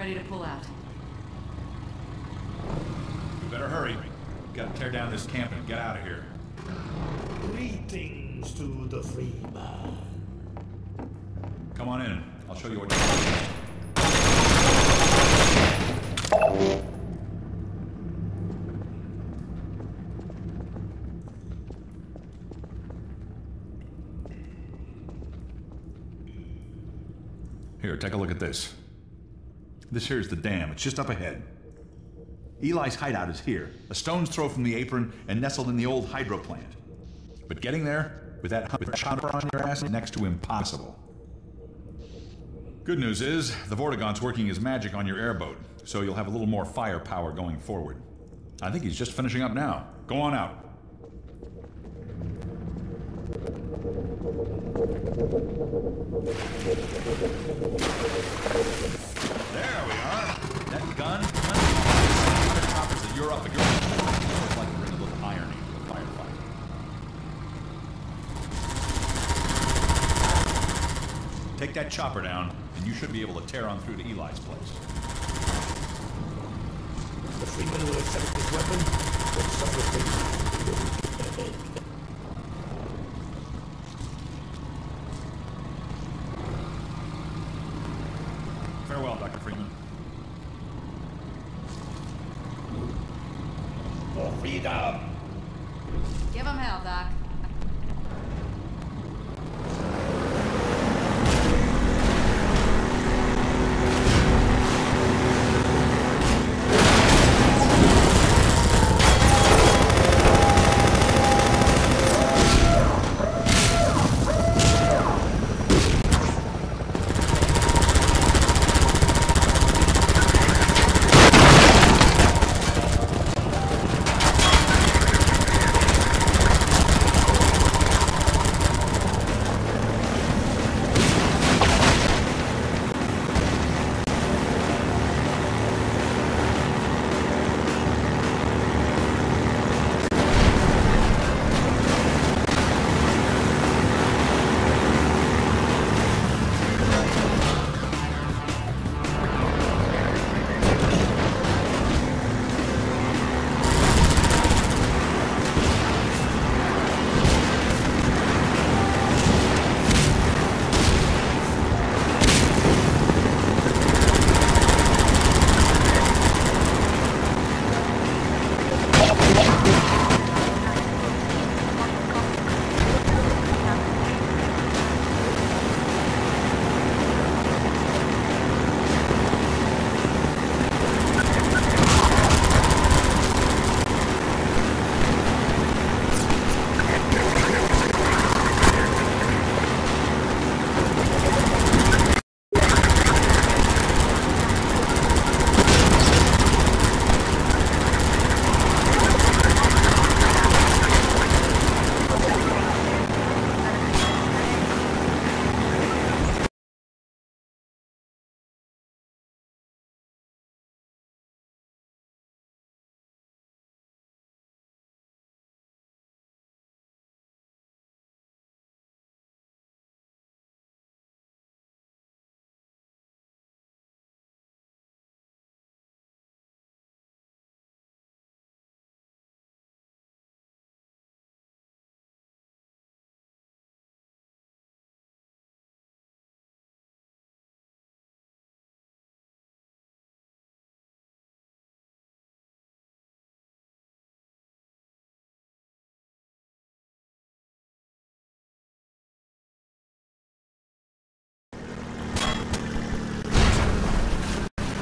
ready to pull out. You better hurry. Gotta tear down this camp and get out of here. Greetings to the free man. Come on in. I'll show you what you Here, take a look at this. This here's the dam. It's just up ahead. Eli's hideout is here, a stone's throw from the apron and nestled in the old hydro plant. But getting there with that with chopper on your ass is next to impossible. Good news is, the Vortigaunt's working his magic on your airboat, so you'll have a little more firepower going forward. I think he's just finishing up now. Go on out. There we are. That gun, the choppers that you're up against. It's like bring a little irony to a firefight. Take chopper down, and you should be able to tear on through to Eli's place. The freeman will accept this weapon or suffer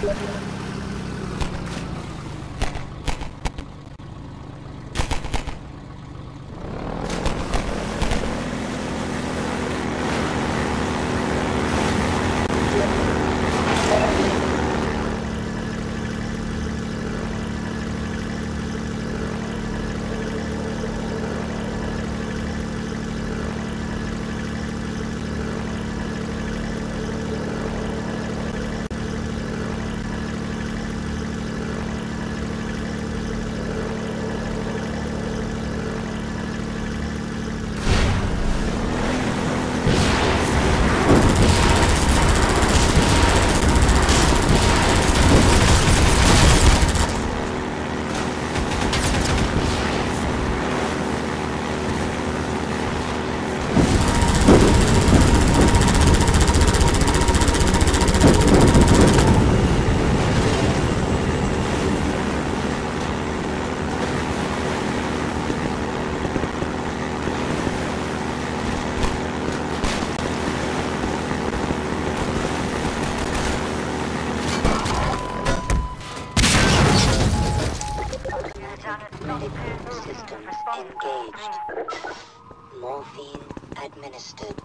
System engaged. Morphine administered.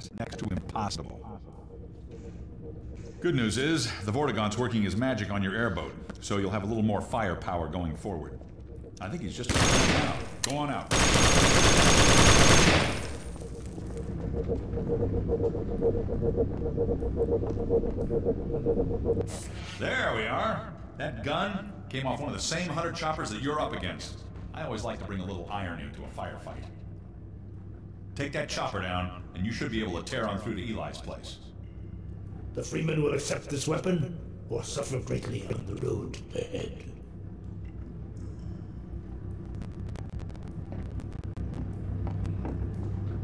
That's next to impossible. Good news is, the Vortigaunt's working his magic on your airboat, so you'll have a little more firepower going forward. I think he's just out. Go on out. There we are. That gun came off one of the same hunter choppers that you're up against. I always like to bring a little irony into a firefight. Take that chopper down, and you should be able to tear on through to Eli's place. The Freeman will accept this weapon or suffer greatly on the road ahead.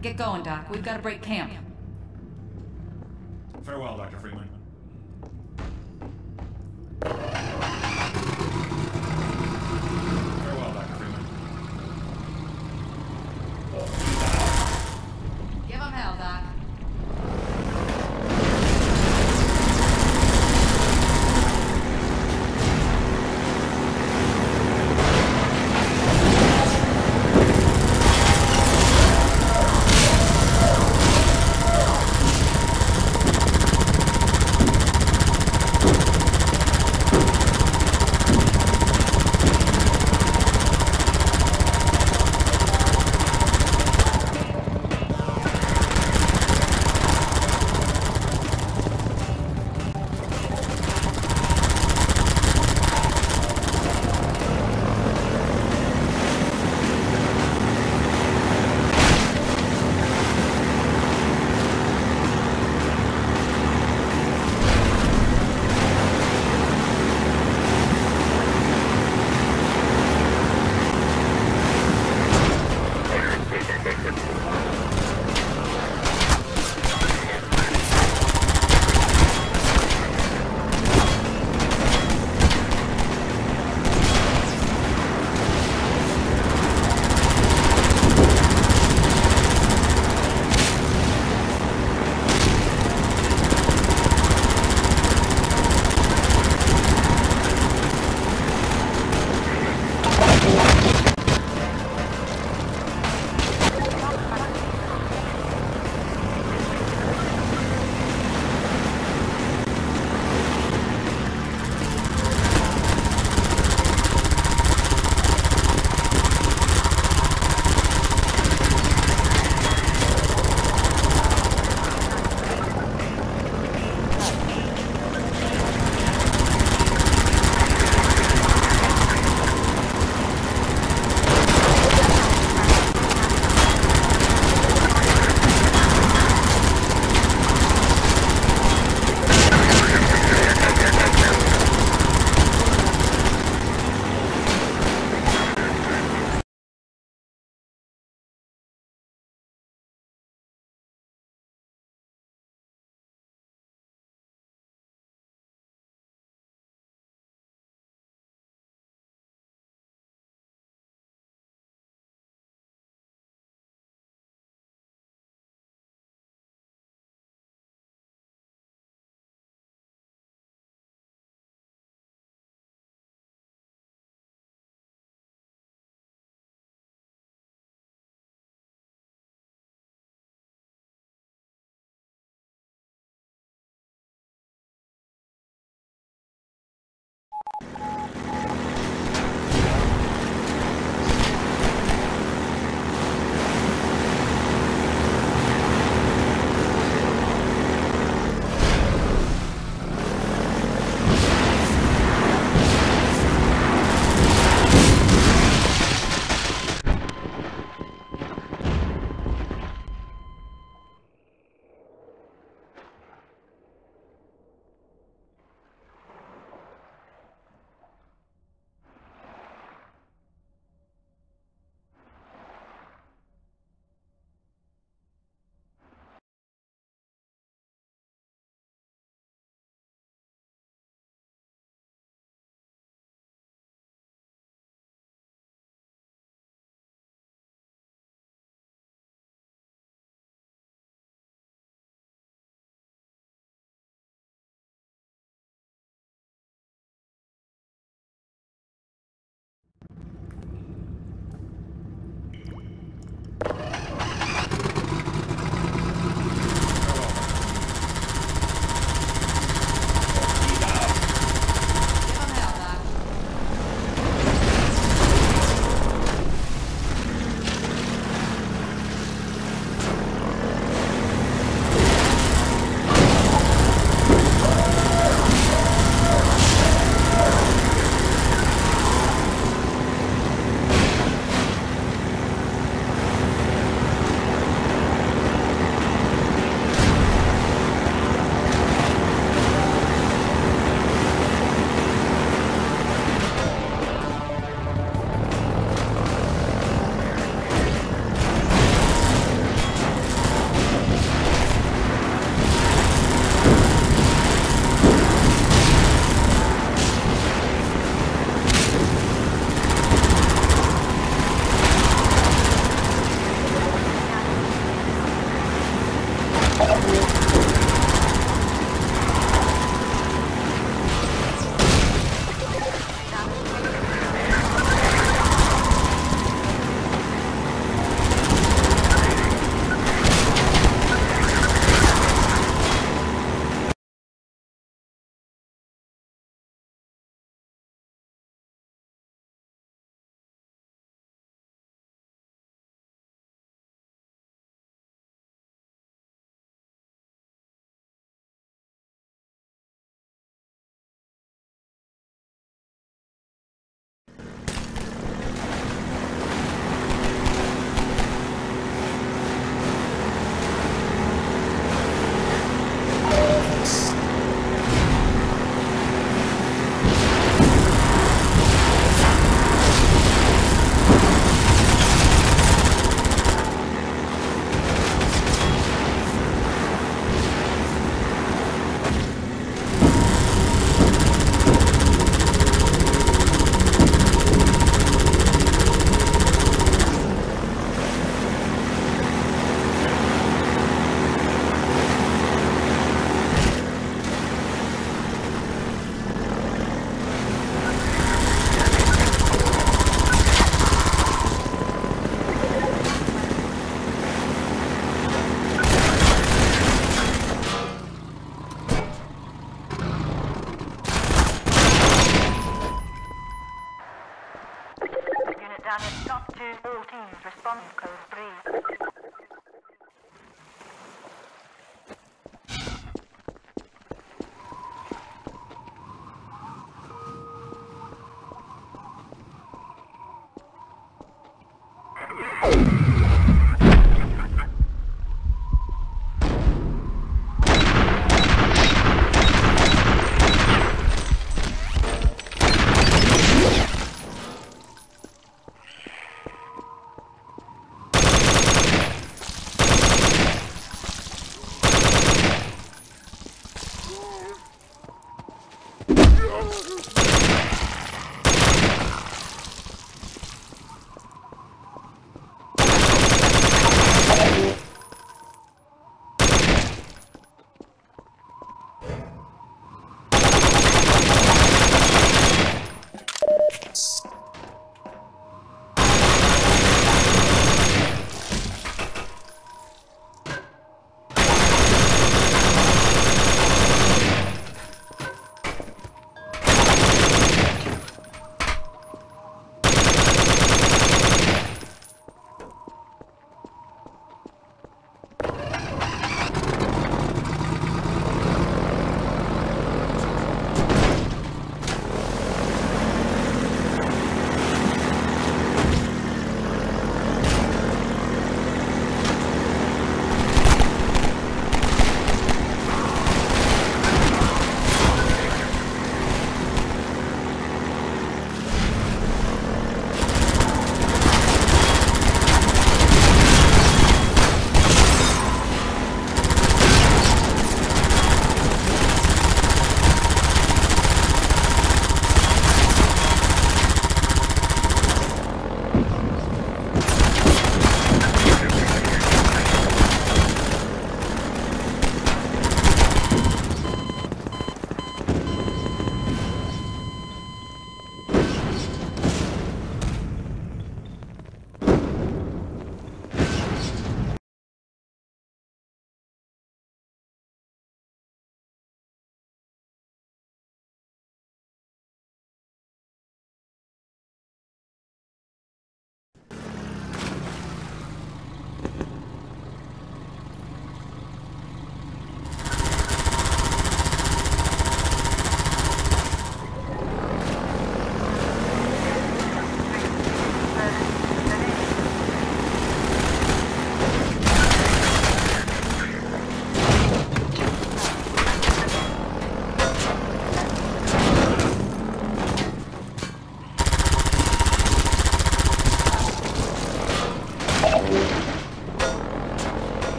Get going, Doc. We've got to break camp. Farewell, Dr. Freeman.